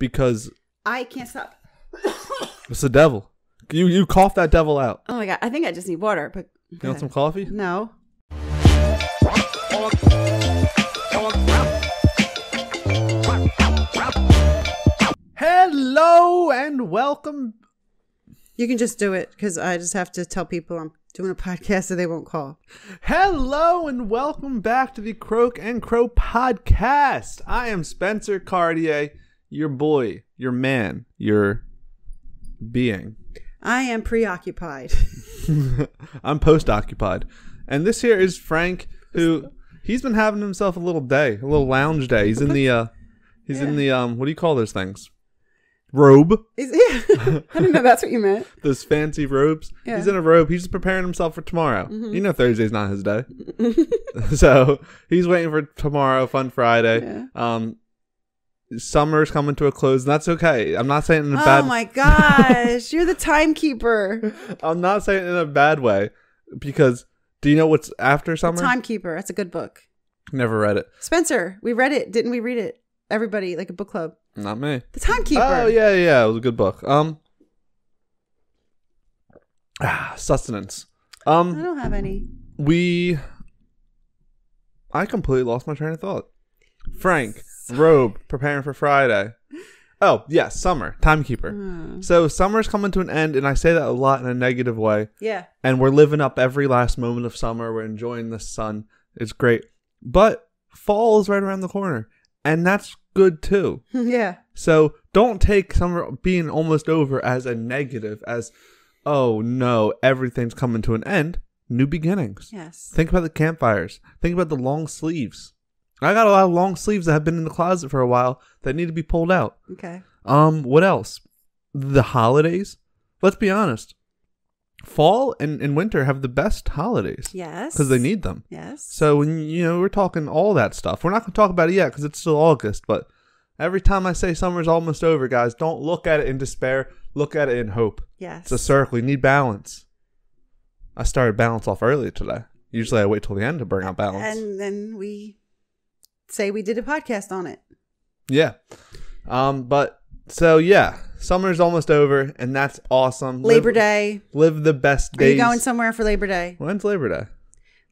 because I can't stop. it's the devil. You you cough that devil out. Oh my god, I think I just need water. But You want some coffee? no. Hello and welcome. You can just do it because I just have to tell people I'm doing a podcast so they won't call. Hello and welcome back to the Croak and Crow podcast. I am Spencer Cartier, your boy, your man, your being. I am preoccupied. I'm post occupied. And this here is Frank, who he's been having himself a little day, a little lounge day. He's in the uh he's in the um what do you call those things? Robe. Is, yeah. I didn't know that's what you meant. Those fancy robes. Yeah. He's in a robe. He's just preparing himself for tomorrow. You know Thursday's not his day. so he's waiting for tomorrow, fun Friday. Yeah. Um summer's coming to a close, and that's okay. I'm not saying in a bad Oh my gosh, you're the timekeeper. I'm not saying it in a bad way because do you know what's after summer? Timekeeper. That's a good book. Never read it. Spencer, we read it. Didn't we read it? Everybody, like a book club. Not me. The Timekeeper. Oh yeah, yeah, it was a good book. Um, ah, sustenance. Um I don't have any. we. I completely lost my train of thought. Frank, robe, preparing for Friday. Oh yes, summer, timekeeper. Hmm. So summer's coming to an end, and I say that a lot in a negative way. Yeah. and we're living up every last moment of summer. We're enjoying the sun. It's great. But fall is right around the corner, and that's good too. yeah. So don't take summer being almost over as a negative, as, oh no, everything's coming to an end. New beginnings. Yes. Think about the campfires. Think about the long sleeves. I got a lot of long sleeves that have been in the closet for a while that need to be pulled out. Okay. Um, what else? The holidays. Let's be honest. Fall and, and winter have the best holidays Yes. because they need them. Yes. So when you know we're talking all that stuff, we're not going to talk about it yet because it's still August. But every time I say summer's almost over, guys, don't look at it in despair. Look at it in hope. yes. It's a circle. You need balance. I started balance off early today. Usually I wait till the end to bring out balance. And then we say we did a podcast on it. yeah. Um. But so yeah, summer's almost over, and that's awesome. Labor Live- Day. Live the best Are you going somewhere for Labor Day? When's Labor Day?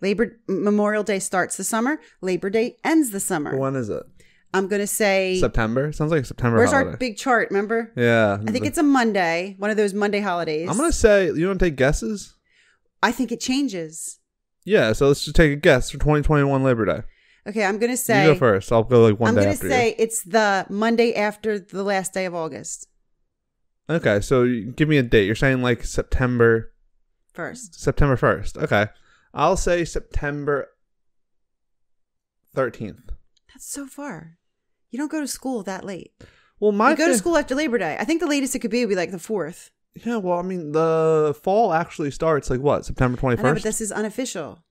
Labor Memorial Day starts the summer. Labor Day ends the summer. When is it? I'm gonna say. September. Sounds like September Where's holiday. our big chart? Remember? yeah. I think it's a Monday. One of those Monday holidays. I'm gonna say you want to take guesses. I think it changes. Yeah. So let's just take a guess for 2021 Labor Day. Okay, I'm gonna say. you go first. I'll go like one day. I'm gonna say it's the Monday after the last day of August. Okay. So give me a date. You're saying like September First. September 1st. Okay. I'll say September 13th. That's so far. You don't go to school that late. Well, my you go to school after Labor Day. I think the latest it could be would be like the fourth. Yeah. Well, I mean, the fall actually starts like what September 21st. but this is unofficial.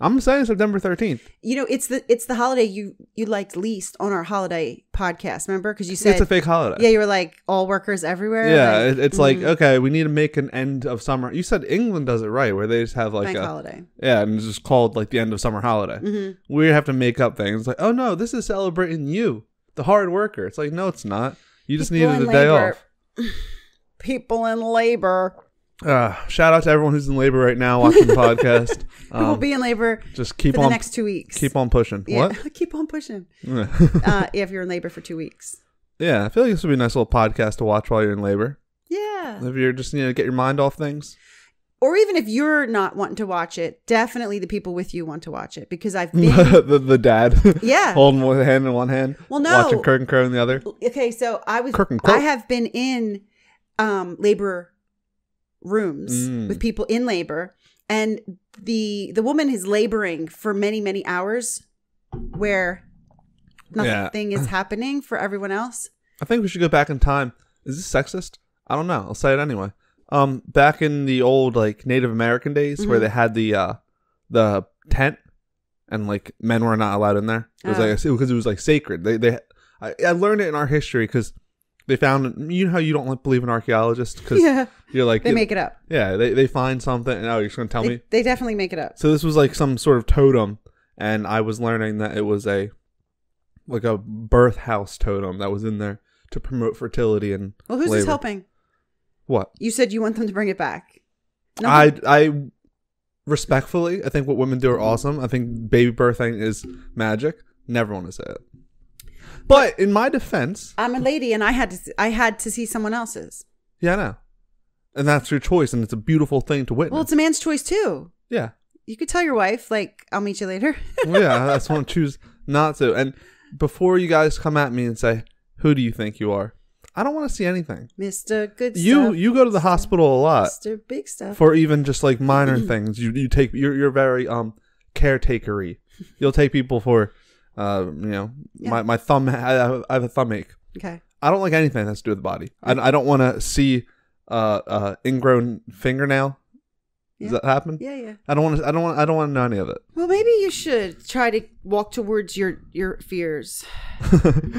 I'm saying September 13th. You know, it's the it's the holiday you you liked least on our holiday podcast. Remember? Because you said it's a fake holiday. yeah, you were like all workers everywhere. Yeah, like, it, it's like mm, okay, we need to make an end of summer. You said England does it right, where they just have like bank a holiday. yeah, and it's just called like the end of summer holiday. hmm We have to make up things like, oh no, this is celebrating you, the hard worker. It's like no, it's not. You just People needed a day off. People in labor. Uh, shout out to everyone who's in labor right now watching the podcast. Who will Um, be in labor just keep on the next two weeks. keep on pushing. Yeah, What? keep on pushing. Uh, if you're in labor for two weeks. Yeah, I feel like this would be a nice little podcast to watch while you're in labor. Yeah. If you're just you know get your mind off things. Or even if you're not wanting to watch it, definitely the people with you want to watch it because I've been. the, the dad. Yeah. Holding one hand in one hand. Well, no. Watching Croak and Crow in the other. okay, so I was. Croak and Crow. I have been in um, labor rooms Mm. with people in labor, and the the woman is laboring for many many hours, where Yeah. nothing is happening for everyone else. I think we should go back in time. Is this sexist? I don't know. I'll say it anyway. Um, back in the old like Native American days, where Mhm. they had the uh the tent, and like men were not allowed in there. It was Oh. like because it was like sacred. They they I, I learned it in our history because they found you know how you don't like, believe in archaeologists because Yeah, you're like they make it up. yeah they they find something and oh you're just gonna tell They, me they definitely make it up. so this was like some sort of totem, and I was learning that it was a like a birth house totem that was in there to promote fertility and Well, who's this helping? What? You said you want them to bring it back. No, I I respectfully, I think what women do are mm-hmm. awesome. I think baby birthing is magic. Never want to say it. But in my defense, I'm a lady, and I had to. I had to see someone else's. yeah, I know. And that's your choice, and it's a beautiful thing to witness. Well, it's a man's choice too. yeah. You could tell your wife, like, "I'll meet you later." Yeah, I just want to choose not to. And before you guys come at me and say, "Who do you think you are?" I don't want to see anything. Mister Good You Stuff. you go to the hospital a lot Mister Big Stuff. for even just like minor things. You you take you're you're very um caretakery. You'll take people for, uh, you know, my my thumb. I have, I have a thumb ache. okay. I don't like anything that's to do with the body. I, I don't want to see uh uh ingrown fingernail. Does Yeah. that happen? Yeah, yeah. I don't want to. I don't want. I don't want to know any of it. Well, maybe you should try to walk towards your your fears.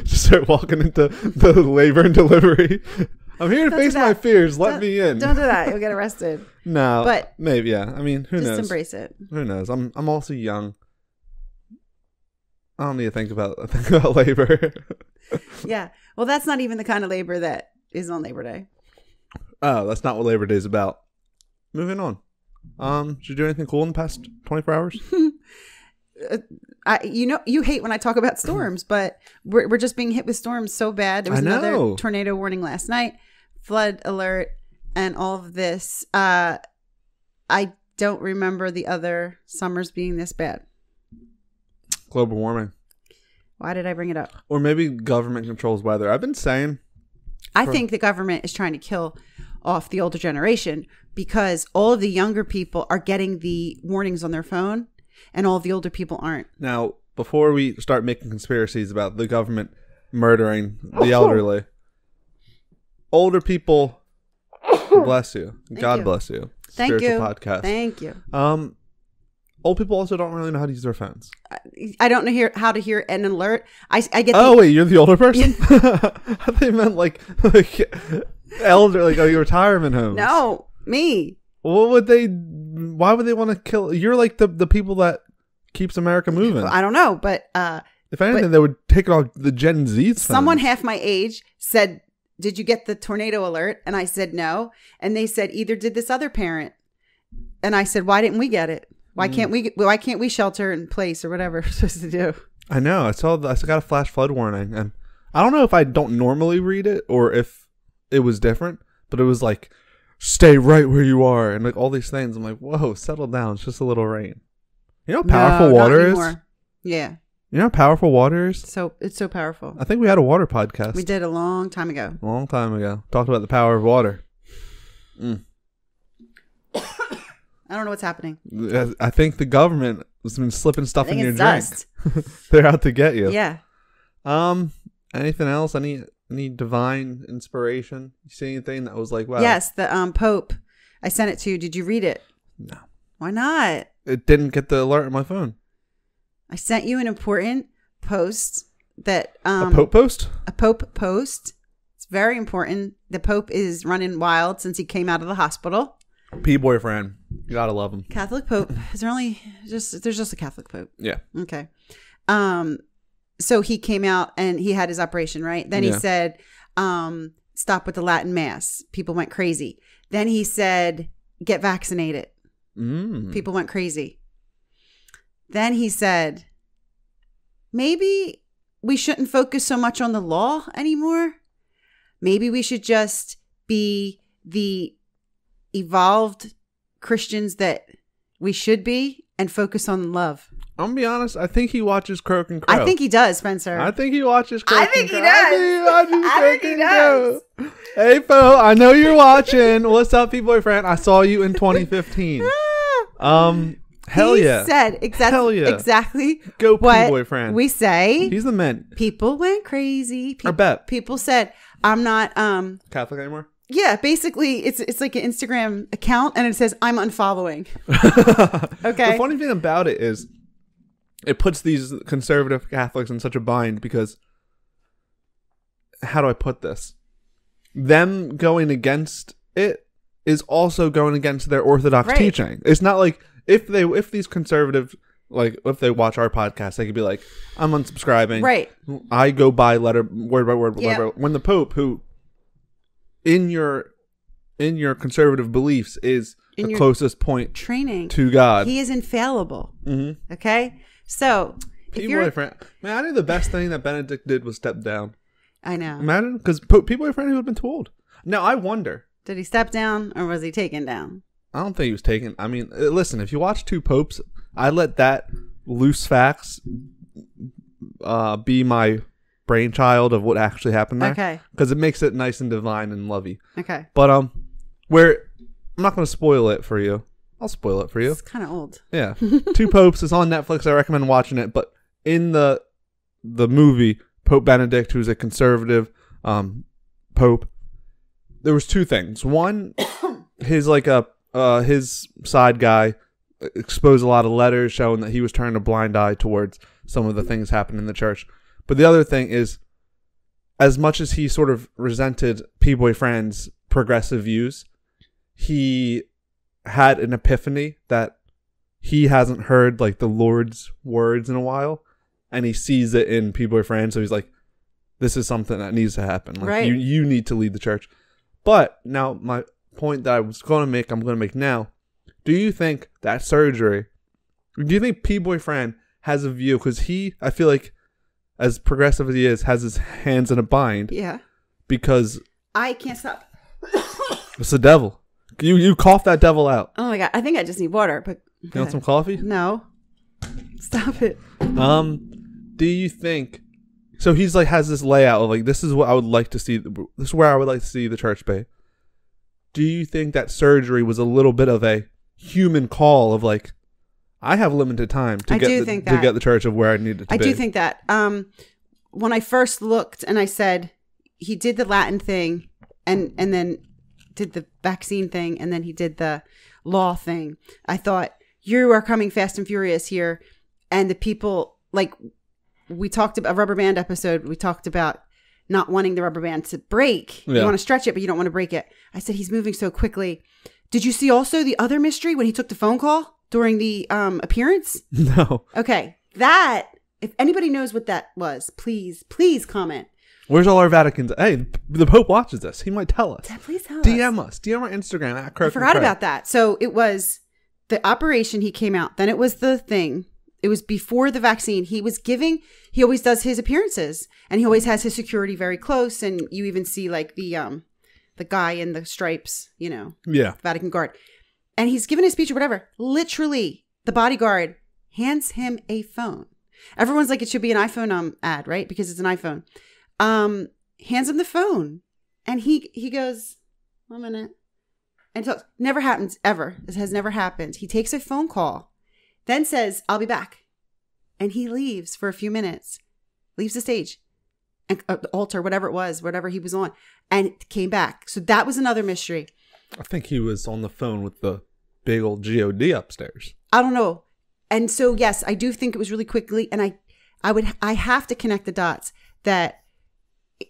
Just start walking into the labor and delivery. I'm here to Don't face my fears. Let Don't- me in. Don't do that. You'll get arrested. no, But- maybe yeah. I mean, who Just knows? embrace it. Who knows? I'm I'm also young. I don't need to think about think about labor. Yeah. Well, that's not even the kind of labor that is on Labor Day. oh, that's not what Labor Day is about. Moving on. Um, did you do anything cool in the past 24 hours? I, you know, you hate when I talk about storms, but we're, we're just being hit with storms so bad. There was I know. another tornado warning last night, flood alert, and all of this. Uh, I don't remember the other summers being this bad. Global warming, Why did I bring it up? or maybe government controls weather. I've been saying I For- think the government is trying to kill off the older generation because all of the younger people are getting the warnings on their phone and all the older people aren't. now before we start making conspiracies about the government murdering the elderly. Older people, bless you. God you. bless you. Thank Spiritual you. podcast. Thank you. Um, old people also don't really know how to use their phones. I don't know hear, how to hear an alert. I, I get Oh the, wait, you're the older person. I thought they meant like, like elder, like oh, your retirement homes. no me. What would they? Why would they want to kill? You're like the the people that keeps America moving. I don't know, but uh, if anything, they would take it off the Gen Z's. someone half my age said, "Did you get the tornado alert?" And I said no, and they said either did this other parent, and I said, "Why didn't we get it? Why Mm. can't we? Why can't we shelter in place or whatever we're supposed to do?" I know. I saw. The, I got a flash flood warning, and I don't know if I don't normally read it or if it was different, but it was like, "Stay right where you are," and like all these things. I'm like, "Whoa, settle down. It's just a little rain." You know how powerful No, not water is. anymore. Yeah, You know how powerful water is. so it's so powerful. I think we had a water podcast We did a long time ago. a long time ago. Talked about the power of water. I don't know what's happening. I think the government has been slipping stuff in your drink. They're out to get you. Yeah. Um. Anything else? Any any divine inspiration? You see anything that was like, wow? Yes, the um Pope. I sent it to you. Did you read it? No. Why not? It didn't get the alert on my phone. I sent you an important post that um a Pope post? a Pope post. It's very important. The Pope is running wild since he came out of the hospital. P boyfriend. You gotta love him. Catholic Pope. Is there only just there's just a Catholic Pope. Yeah. Okay. Um so he came out and he had his operation, right? Then he Yeah. said, um, stop with the Latin mass. People went crazy. Then he said, get vaccinated. Mm. People went crazy. Then he said, maybe we shouldn't focus so much on the law anymore. Maybe we should just be the evolved Christians that we should be and focus on love. I'm gonna be honest. I think he watches Croak and Crow. I think he does, Spencer. I think he watches. Croak I think and he Crow. I think he I think he does. Hey, Fo, I know you're watching. What's up, P boyfriend? I saw you in 2015. Um, hell he yeah, said exactly Hell yeah. exactly go P boyfriend. we say. He's the man. people went crazy. Pe- I bet. people said, "I'm not." Um, Catholic anymore? Yeah, basically, it's it's like an Instagram account, and it says, "I'm unfollowing." Okay. The funny thing about it is, it puts these conservative Catholics in such a bind because, how do I put this? Them going against it is also going against their orthodox Right. teaching. It's not like if they if these conservative like if they watch our podcast, they could be like, "I'm unsubscribing." Right. I go by letter word by word. Yeah. letter- When the Pope, who in your in your conservative beliefs is In the closest point Training. to God. He is infallible. mm-hmm. Okay. So if People you're, boyfriend. Man, I think the best thing that Benedict did was step down. I know. Imagine because people boyfriend who have been told. old. Now I wonder. Did he step down or was he taken down? I don't think he was taken. I mean, uh, listen, if you watch Two Popes, I let that loose facts uh, be my brainchild of what actually happened there. Okay. Because it makes it nice and divine and lovey. Okay. But um, where I'm not going to spoil it for you. I'll spoil it for you. It's kind of old. Yeah, Two Popes is on Netflix. I recommend watching it. But in the the movie, Pope Benedict, who's a conservative um, pope, there was two things. One, his like a uh, his side guy exposed a lot of letters showing that he was turning a blind eye towards some of the things happening in the church. But the other thing is, as much as he sort of resented P Boy Friend's progressive views, he had an epiphany that he hasn't heard like the Lord's words in a while, and he sees it in P Boy Friend. So he's like, "This is something that needs to happen. Like Right. you, you need to lead the church." But now my point that I was going to make, I'm going to make now. Do you think that surgery? Do you think P Boy Friend has a view because he? I feel like, as progressive as he is, has his hands in a bind Yeah. because I can't stop. it's the devil. You you cough that devil out. Oh my god. I think I just need water, but You want some coffee? no. Stop it. Um, do you think? So he's like has this layout of like this is what I would like to see. This is where I would like to see the church bay. Do you think that surgery was a little bit of a human call of like, I have limited time to I get do the, think to that. get the church of where I need it to I be? do think that. Um, when I first looked and I said he did the Latin thing, and and then did the vaccine thing, and then he did the law thing. I thought you are coming fast and furious here, and the people like we talked about a rubber band episode. We talked about not wanting the rubber band to break. You want to stretch it, but you don't want to break it. I said he's moving so quickly. Did you see also the other mystery when he took the phone call during the um, appearance? no. Okay, that if anybody knows what that was, please, please comment. Where's all our Vatican's? Hey, the Pope watches this. He might tell us. Please tell us. DM us. DM our Instagram at Croak I forgot about that. So it was the operation. He came out. Then it was the thing. It was before the vaccine. He was giving. He always does his appearances, and he always has his security very close. And you even see like the um, the guy in the stripes. You know, Yeah. Vatican guard, and he's giving his speech or whatever. Literally, the bodyguard hands him a phone. Everyone's like, it should be an iPhone um ad, right? Because it's an iPhone. Um, hands him the phone, and he he goes, one minute, and talks. Never happens ever. This has never happened. He takes a phone call, then says, "I'll be back," and he leaves for a few minutes, leaves the stage, and uh, the altar, whatever it was, whatever he was on, and came back. So that was another mystery. I think he was on the phone with the big old God upstairs. I don't know. And so yes, I do think it was really quickly and I I would I have to connect the dots that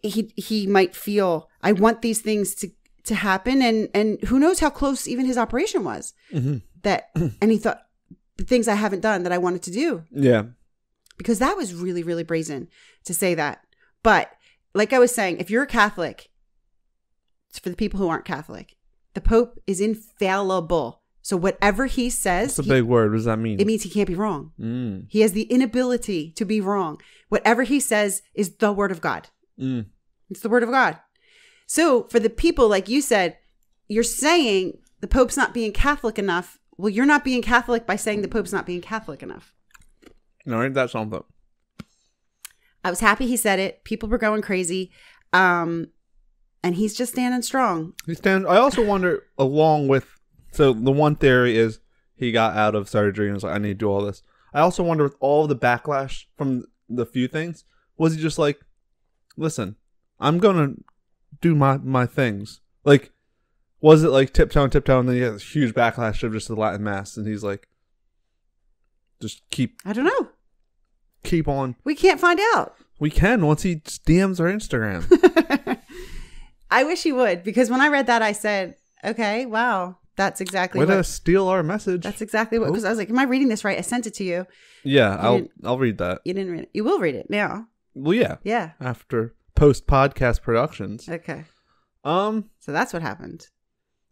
he he might feel I want these things to to happen and and who knows how close even his operation was. Mhm. That and he thought the things I haven't done that I wanted to do Yeah. because that was really really brazen to say that. But like I was saying, if you're a Catholic, it's for the people who aren't Catholic. The Pope is infallible. So whatever he says, it's a he- big word. What does that mean? it means he can't be wrong. mm. He has the inability to be wrong. Whatever he says is the word of God. Mm. It's the word of God. So for the people, like you said, you're saying the Pope's not being Catholic enough. Well, you're not being Catholic by saying the Pope's not being Catholic enough. No, ain't that something? I was happy he said it. People were going crazy. Um, and he's just standing strong. He stand. I also wonder, along with, so the one theory is he got out of surgery and was like, I need to do all this. I also wonder, with all the backlash from the few things, was he just like, listen, I'm gonna do my my things. Like, was it like tiptoe and tiptoe, and then he had this huge backlash of just the Latin mass, and he's like, just keep I don't know. keep on. We can't find out. We can once he DMs our Instagram. I wish he would because when I read that, I said, okay, wow, That's exactly Way to what. steal our message. That's exactly what. Because I was like, "Am I reading this right?" I sent it to you. yeah, I'll didn't- I'll read that. You didn't read it. You will read it now. Well, yeah, Yeah. after post podcast productions. Okay. Um, So that's what happened.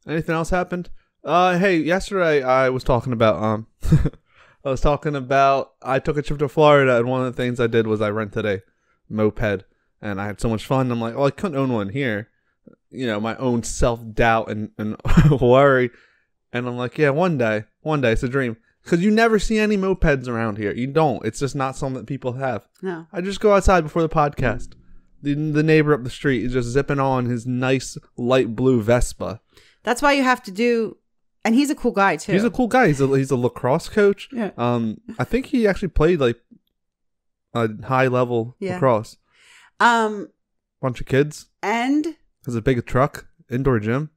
anything else happened? Uh, hey, yesterday I was talking about um, I was talking about I took a trip to Florida and one of the things I did was I rented a moped and I had so much fun. I'm like, oh, I couldn't own one here. You know, my own self doubt and and worry. And I'm like, yeah, one day, one day, it's a dream. Because you never see any mopeds around here. You don't. It's just not something that people have. No. I just go outside before the podcast. The, the neighbor up the street is just zipping on his nice light blue Vespa. That's why you have to do. And he's a cool guy too. He's a cool guy. He's a, he's a lacrosse coach. Yeah. Um, I think he actually played like a high level Yeah. lacrosse. Um. Bunch of kids. And Has a big truck, indoor gym.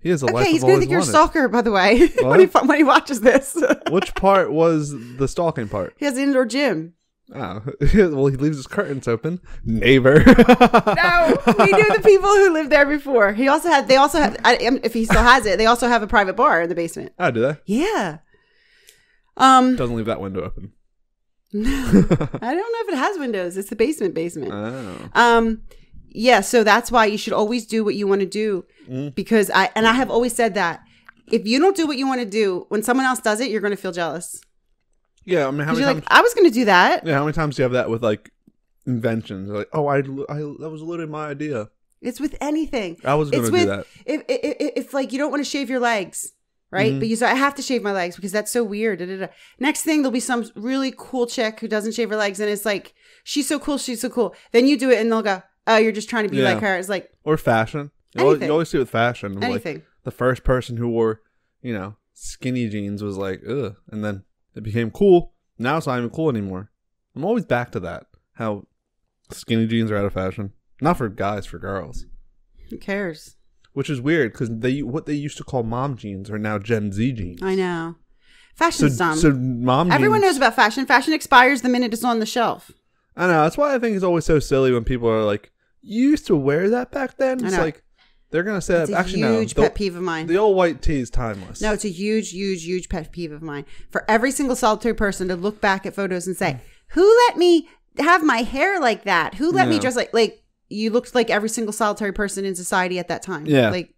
He has a life okay, he's I've gonna think you're a wanted. stalker, by the way, when he when he watches this. Which part was the stalking part? he has an indoor gym. Oh, well, he leaves his curtains open. Neighbor. No, we knew the people who lived there before. He also had. They also had. I, um, if he still has it, they also have a private bar in the basement. Oh, do they? Yeah. Um. Doesn't leave that window open. No. I don't know if it has windows. It's the basement. Basement. Oh. Um, yeah, so that's why you should always do what you want to do Mm. because I and I have always said that if you don't do what you want to do, when someone else does it, you're going to feel jealous. Yeah, I mean, how many times? like, I was going to do that. yeah, how many times do you have that with like inventions? Like, oh, I, I that was literally my idea. It's with anything. I was gonna it's do with that. if, if if if like you don't want to shave your legs, right? Mhm. But you say I have to shave my legs because that's so weird. da, da, da." Next thing there'll be some really cool chick who doesn't shave her legs, and it's like she's so cool, she's so cool. Then you do it, and they'll go, "Oh, you're just trying to be Yeah. like her." It's like Or fashion. You always, Anything. you always see it with fashion. Like, anything. the first person who wore, you know, skinny jeans was like, ugh, and then it became cool. Now it's not even cool anymore. I'm always back to that. How skinny jeans are out of fashion. Not for guys, for girls. Who cares? Which is weird because they what they used to call mom jeans are now Gen Z jeans. I know. So, Fashion's dumb. so mom Everyone jeans, knows about fashion. Fashion expires the minute it's on the shelf. I know. That's why I think it's always so silly when people are like, "You used to wear that back then." It's like they're gonna say It's that. a Actually, no. huge The, pet peeve of mine. the old white tee is timeless. no, it's a huge, huge, huge pet peeve of mine. For every single solitary person to look back at photos and say, mm. "Who let me have my hair like that? Who let me dress like like you looked like every single solitary person in society at that time?" Yeah. like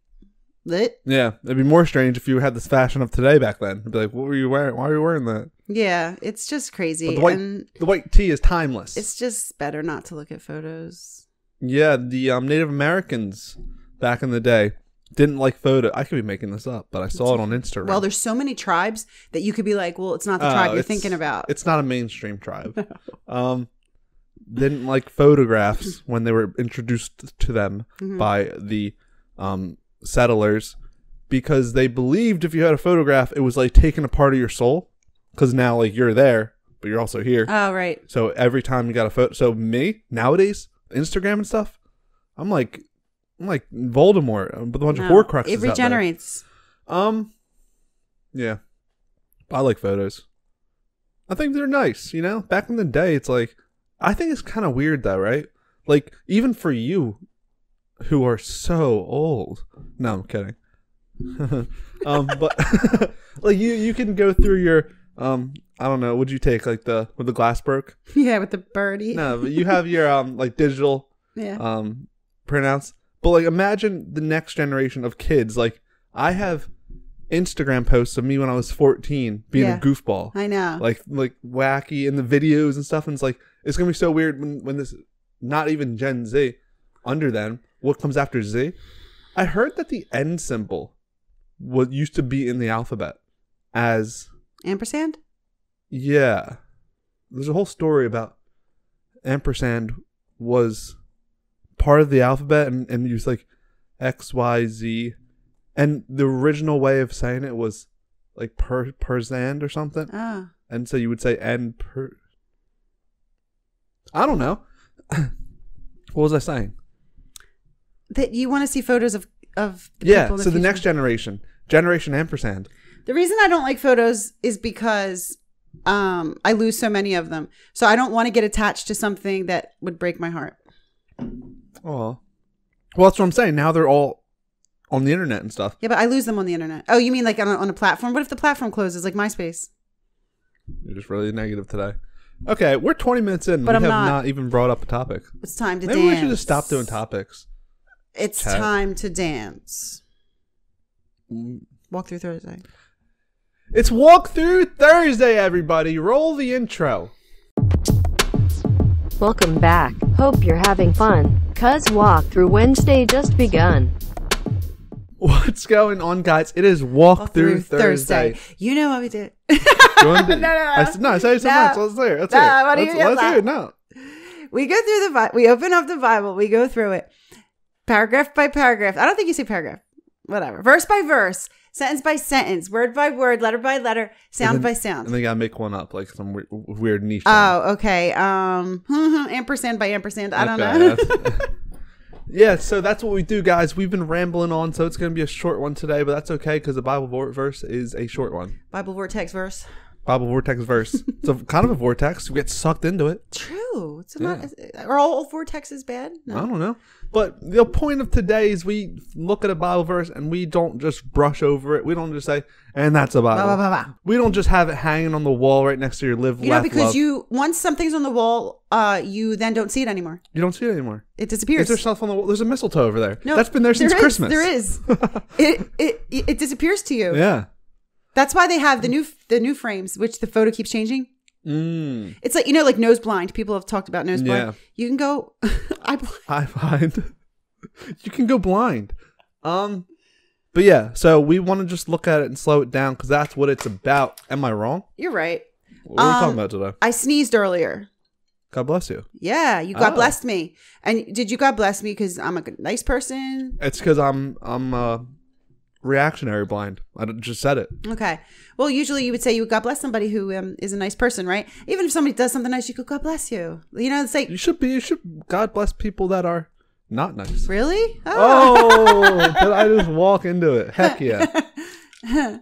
lit. Yeah, it'd be more strange if you had this fashion of today back then. It'd be like, "What were you wearing? Why were you wearing that?" Yeah, it's just crazy, But the white, and the white tee is timeless. it's just better not to look at photos. Yeah, the um, Native Americans back in the day didn't like photo. I could be making this up, but I saw it on Instagram. Well, there's so many tribes that you could be like, "Well, it's not the Oh, tribe you're thinking about." It's not a mainstream tribe. um, didn't like photographs when they were introduced to them Mhm. by the um, settlers because they believed if you had a photograph, it was like taking a part of your soul. Because now, like, you're there, but you're also here. Oh, right. So every time you got a photo, so me nowadays, Instagram and stuff, I'm like, I'm like Voldemort with a bunch of No, Horcruxes. It regenerates. Um, yeah, I like photos. I think they're nice. You know, back in the day, it's like I think it's kind of weird though, right? Like even for you, who are so old. No, I'm kidding. um, but like you, you can go through your um. I don't know. Would you take like the with the glass broke? Yeah, with the birdie. No, but you have your um like digital Yeah. um printouts. But like imagine the next generation of kids. Like I have Instagram posts of me when I was 14 being Yeah. a goofball. I know. Like like wacky in the videos and stuff and it's like it's going to be so weird when when this not even Gen Z under them what comes after Z. I heard that the N symbol was used to be in the alphabet as Ampersand? yeah. There's a whole story about ampersand was part of the alphabet and, and used like X, Y, Z. And the original way of saying it was like per persand or something. Oh. And so you would say N per I don't know. what was I saying? That you want to see photos of of the Yeah, so the future. next generation. Generation ampersand. The reason I don't like photos is because um I lose so many of them. So I don't want to get attached to something that would break my heart. Oh. Well, that's what I'm saying. Now they're all on the internet and stuff. Yeah, but I lose them on the internet. Oh, you mean like on a, on a platform? What if the platform closes, like MySpace? You're just really negative today. Okay, we're 20 minutes in. But we I'm have not. not. even brought up a topic. It's time to Maybe dance. we should just stop doing topics. It's Chat. time to dance. Mm. Walk through Thursday. It's Walk Through Thursday, everybody. Roll the intro. Welcome back. Hope you're having fun. Cuz Walk Through Wednesday just begun. What's going on, guys? It is Walk, Walk Through, Thursday. You know what we did. To- No, no, no. I said, no, I said it so No. much. Let's hear it. Let's No, hear it. what do Let's, get let's hear it that? now. we go through the Bible. We open up the Bible. We go through it, paragraph by paragraph. I don't think you say paragraph. Whatever. Verse by verse, sentence by sentence, word by word, letter by letter, sound then- by sound. And then you gotta make one up, like some weird, weird niche. one. Oh, okay. Um, ampersand by ampersand. I don't know. yeah, so that's what we do, guys. We've been rambling on, so it's going to be a short one today, but that's okay because the Bible verse is a short one. Bible vortex verse. Bible vortex verse. so kind of a vortex. We get sucked into it. True. It's Yeah. not. Are all vortexes bad? I don't know. But the point of today is we look at a Bible verse and we don't just brush over it. We don't just say, and that's a Bible. Blah, blah, blah. We don't just have it hanging on the wall right next to your live, You know, because love. you once something's on the wall, uh, you then don't see it anymore. You don't see it anymore. It disappears. there stuff on the wall? There's a mistletoe over there. No, That's been there since is, Christmas. There is. it, it it disappears to you. Yeah. That's why they have the new the new frames, which the photo keeps changing. Mm. It's like you know, like nose blind. People have talked about nose blind. Yeah. You can go. I I find you can go blind. Um, but yeah, so we want to just look at it and slow it down because that's what it's about. Am I wrong? You're right. What are we Um, talking about today? I sneezed earlier. God bless you. Yeah, you God Oh. blessed me. And did you God bless me because I'm a nice person? It's because I'm I'm uh, reactionary blind. I just said it. Okay. Well, usually you would say you would God bless somebody who um, is a nice person, right? Even if somebody does something nice, you go God bless you. You know, it's like You should be. You should. God bless people that are not nice. really. Oh, did I just walk into it? Heck yeah.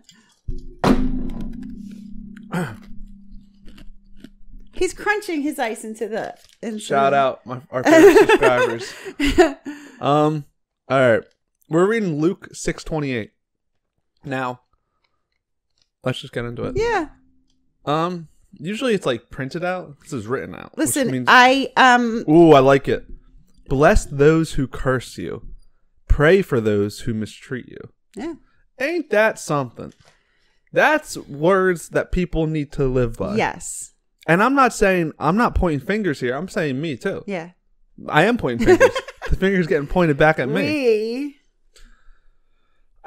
He's crunching his ice into the. Into Shout out my, our favorite subscribers. Um. All right, we're reading Luke six twenty eight. Now, let's just get into it. Yeah. Um. Usually it's like printed out. This is written out. which Listen, means- I um Ooh, I like it. Bless those who curse you. Pray for those who mistreat you. yeah. Ain't that something? That's words that people need to live by. Yes. And I'm not saying I'm not pointing fingers here. I'm saying me too. Yeah. I am pointing fingers. the fingers getting pointed back at me. We.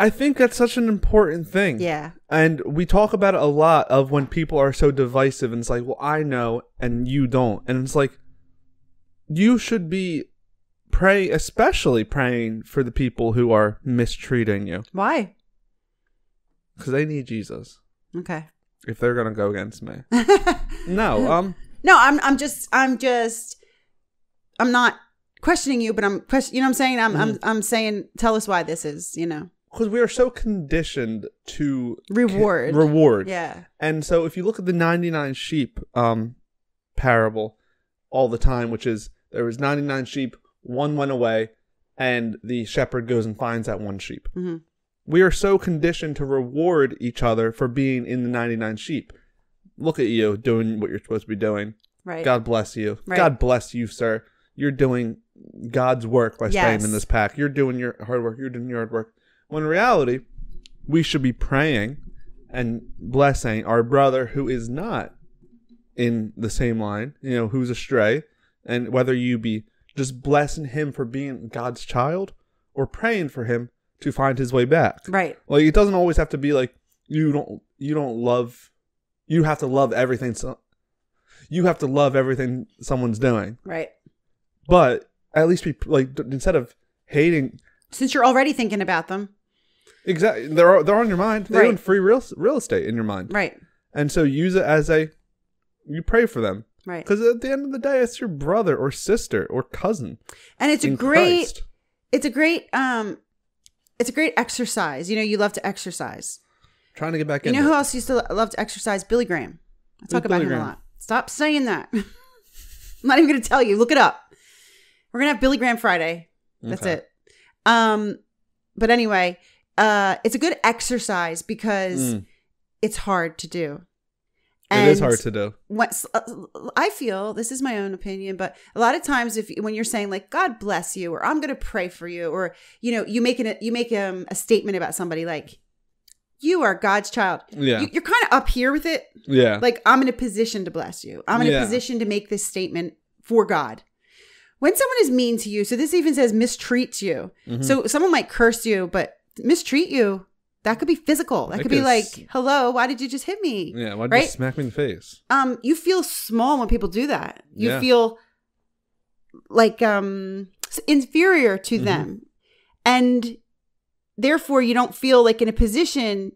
I think that's such an important thing. Yeah. And we talk about it a lot of when people are so divisive and it's like, well, I know and you don't. And it's like, you should be pray, especially praying for the people who are mistreating you Why? because they need Jesus Okay. if they're going to go against me. no, um, No, I'm I'm just I'm just I'm not questioning you, but I'm question. You know what I'm saying? I'm I'm Mm-hmm. I'm saying tell us why this is. You know, because we are so conditioned to Reward. reward. yeah. And so if you look at the 99 sheep um parable all the time, which is there was 99 sheep, one went away, and the shepherd goes and finds that one sheep. hmm We are so conditioned to reward each other for being in the 99 sheep. Look at you doing what you're supposed to be doing. Right. God bless you. Right. God bless you, sir. You're doing God's work by staying in this pack. You're doing your hard work. You're doing your hard work. When in reality, we should be praying and blessing our brother who is not in the same line, you know, who's astray. And whether you be just blessing him for being God's child or praying for him to find his way back. Right. Like it doesn't always have to be like you don't you don't love you have to love everything so you have to love everything someone's doing. Right. But at least be like instead of hating Since you're already thinking about them. Exactly they're they're on your mind. They Right. own free real real estate in your mind. Right. And so use it as a you pray for them Right. because at the end of the day it's your brother or sister or cousin. And it's a great Christ. it's a great um it's a great exercise. You know, you love to exercise. Trying to get back You in. You know who else used to love to exercise? Billy Graham. I talk Who's about Billy him Graham? a lot. Stop saying that. I'm not even going to tell you. Look it up. We're going to have Billy Graham Friday. That's Okay. it. Um but anyway, uh, it's a good exercise because Mm. it's hard to do. it is hard to do. what uh, I feel this is my own opinion, but a lot of times if when you're saying like God bless you or I'm going to pray for you or you know you make an, you make um, a statement about somebody like you are God's child. Yeah. You, you're kind of up here with it. Yeah. Like I'm in a position to bless you. I'm in Yeah. a position to make this statement for God. When someone is mean to you, so this even says mistreats you. Mhm. So someone might curse you, but mistreat you. That could be physical. That could be like, "Hello, why did you just hit me?" yeah. why did right? you smack me in the face? um you feel small when people do that you Yeah. feel like um inferior to Mhm. them and therefore you don't feel like in a position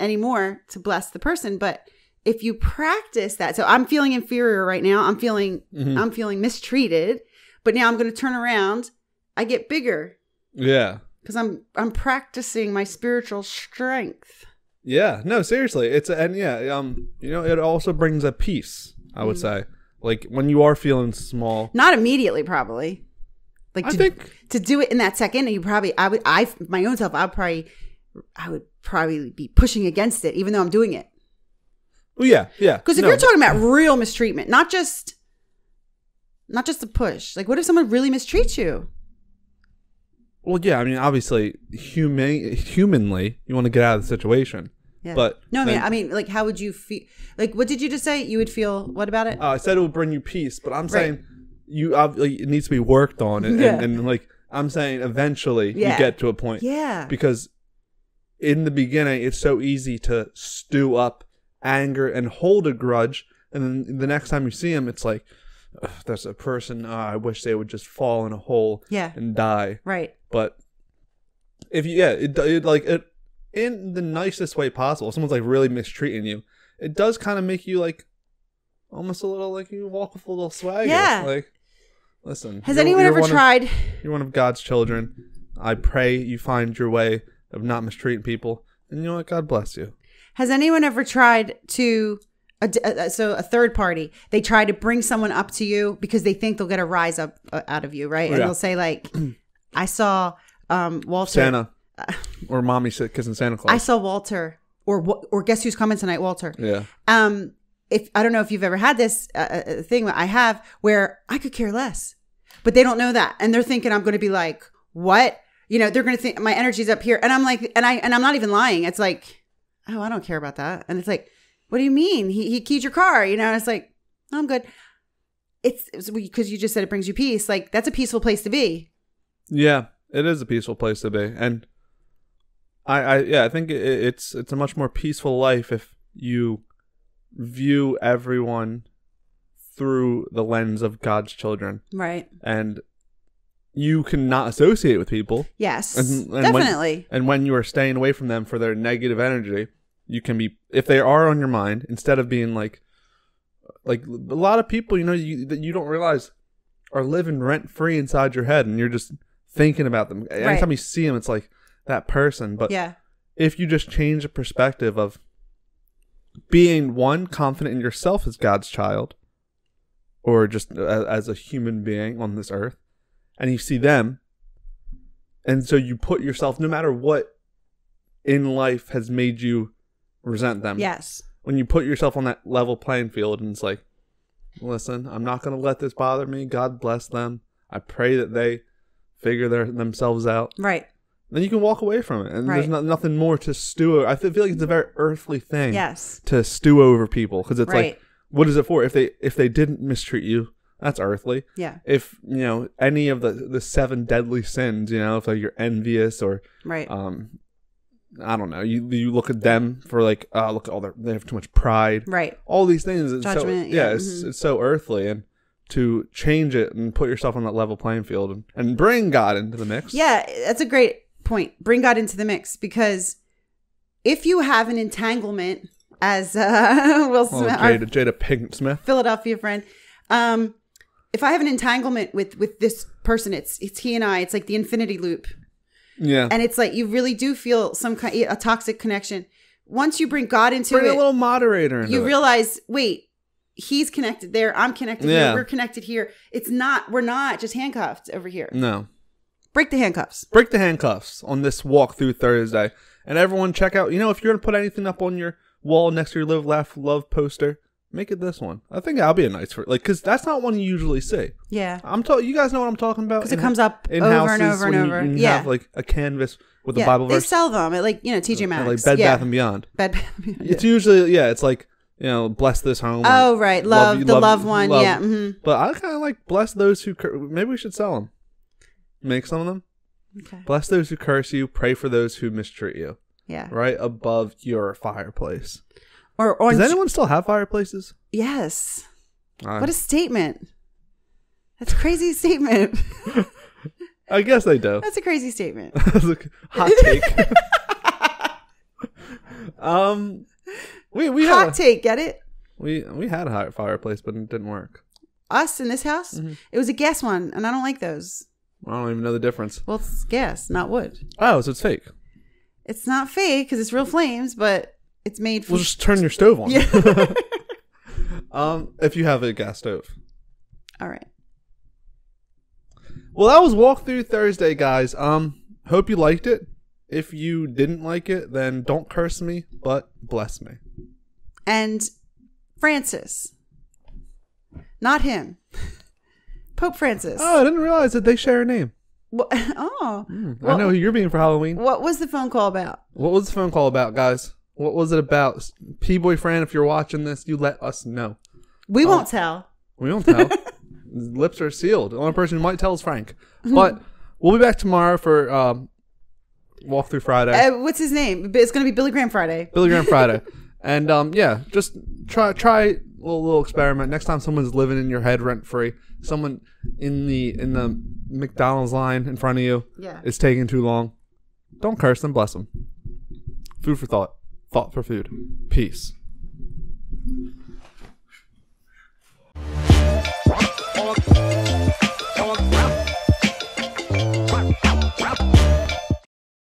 anymore to bless the person but if you practice that so i'm feeling inferior right now i'm feeling Mhm. i'm feeling mistreated but now i'm going to turn around i get bigger Yeah. Because i'm i'm practicing my spiritual strength Yeah, no, seriously, it's and yeah, um, you know, it also brings a peace. I Mm. would say, like when you are feeling small. not immediately probably like I to, think to do it in that second you probably i would i my own self i would probably i would probably be pushing against it even though i'm doing it Well, yeah, yeah. because if No, you're talking about real mistreatment not just not just a push like what if someone really mistreats you well, yeah. I mean, obviously, human, humanly, you want to get out of the situation. yeah But no i mean then- i mean like how would you feel like what did you just say you would feel what about it Uh, I said it would bring you peace, but I'm Right. saying you obviously it needs to be worked on, and, Yeah. and, and like I'm saying, eventually Yeah. you get to a point. yeah Because in the beginning, it's so easy to stew up anger and hold a grudge, and then the next time you see him, it's like, "Ugh, there's a person. Uh, I wish they would just fall in a hole yeah and die. right But if you, yeah, it, it like it in the nicest way possible. If someone's like really mistreating you, it does kind of make you like almost a little like you walk with a little swagger. Yeah. Like, listen. has anyone ever one of- tried you're one of God's children. I pray you find your way of not mistreating people, and you know what? God bless you. Has anyone ever tried to, so a third party, they try to bring someone up to you because they think they'll get a rise up uh, out of you, right? And Yeah. they'll say like, I saw um, Walter. Santa or mommy kissing Santa Claus. I saw Walter, or or guess who's coming tonight? Walter. yeah. Um, if I don't know if you've ever had this uh, uh, thing that I have where I could care less, but they don't know that, and they're thinking I'm going to be like, what? You know, they're going to think my energy's up here, and I'm like, and I and I'm not even lying. It's like, oh, I don't care about that, and it's like, what do you mean? He he keyed your car, you know? And it's like, I'm good. It's because you just said it brings you peace. Like that's a peaceful place to be. Yeah, it is a peaceful place to be, and I, I yeah, I think it, it's it's a much more peaceful life if you view everyone through the lens of God's children, Right. and you cannot associate with people, Yes. And- and when- definitely. and when you are staying away from them for their negative energy, you can be if they are on your mind instead of being like like a lot of people you know you that you don't realize are living rent free inside your head and you're just thinking about them anytime you see them it's like that person but yeah. if you just change the perspective of being one confident in yourself as God's child or just as a human being on this earth and you see them and so you put yourself no matter what in life has made you resent them Yes. when you put yourself on that level playing field and it's like listen i'm not going to let this bother me god bless them i pray that they figure their themselves out Right. then you can walk away from it and there's not, nothing more to stew over. i feel like it's a very earthly thing Yes. to stew over people because it's Right. like what is it for if they if they didn't mistreat you that's earthly Yeah. if you know any of the the seven deadly sins you know if like you're envious or Right. um i don't know you you look at them for like oh look at all their they have too much pride right. all these things it's so, Judgment, yeah, yeah, it's, mhm. it's so earthly and to change it and put yourself on that level playing field and, and bring god into the mix Yeah, that's a great point. Bring God into the mix because if you have an entanglement, as uh, Will Smith, jada jada pinkett smith Philadelphia friend, um, if I have an entanglement with with this person, it's it's he and I. It's like the infinity loop, yeah and it's like you really do feel some kind a toxic connection. Once you bring God into bring it, a little moderator you it. realize, wait, he's connected there. I'm connected Yeah. here. We're connected here. It's not. We're not just handcuffed over here. no break the handcuffs. break the handcuffs on this walk through Thursday. And everyone check out, you know, if you're going to put anything up on your wall next to your Live, Laugh, Love poster, make it this one. I think that'll be a nice for like, because that's not one you usually see. Yeah. I'm talking, you guys know what I'm talking about? Because it comes up in over and over and you- over. when you yeah. have like a canvas with a yeah. Bible they verse. sell them at like, you know, TJ Maxx. like Bed yeah. Bath and Beyond. Bed Bath and Beyond. It's usually, yeah, it's like, you know, bless this home. Oh, right. Love, you- the love, one. love. Yeah. hmm But I kind of like bless those who, cur- maybe we should sell them. Make some of them. Okay. Bless those who curse you, pray for those who mistreat you. Yeah. right above your fireplace. Or orange. Does anyone still have fireplaces? yes. What a statement. That's a crazy statement. I guess they do. That's a crazy statement. That's a Hot take. um, we we Hot had a, take, get it? we we had a hot fireplace, but it didn't work. Us in this house, Mm-hmm. it was a gas one, and I don't like those. I don't even know the difference. Well, it's gas, not wood. Oh, so it's fake. It's not fake because it's real flames, but it's made from. We'll just turn your stove on. yeah. um, if you have a gas stove. All right. Well, that was walkthrough Thursday, guys. Um, hope you liked it. If you didn't like it, then don't curse me, but bless me. And Francis, not him. Pope Francis. Oh, I didn't realize that they share a name. Wha- oh. I know who you're being for Halloween. What was the phone call about? What was the phone call about, guys? What was it about? P boy Fran, if you're watching this, you let us know. We Oh. won't tell. We won't tell. Lips are sealed. The only person who might tell is Frank. But we'll be back tomorrow for um, Walkthrough Friday, Uh, what's his name? It's going to be Billy Graham Friday. Billy Graham Friday, And um, yeah, just try try a little, little experiment. Next time someone's living in your head rent free, someone in the in the McDonald's line in front of you yeah. is taking too long. Don't curse them, bless them. Food for thought, thought for food. Peace.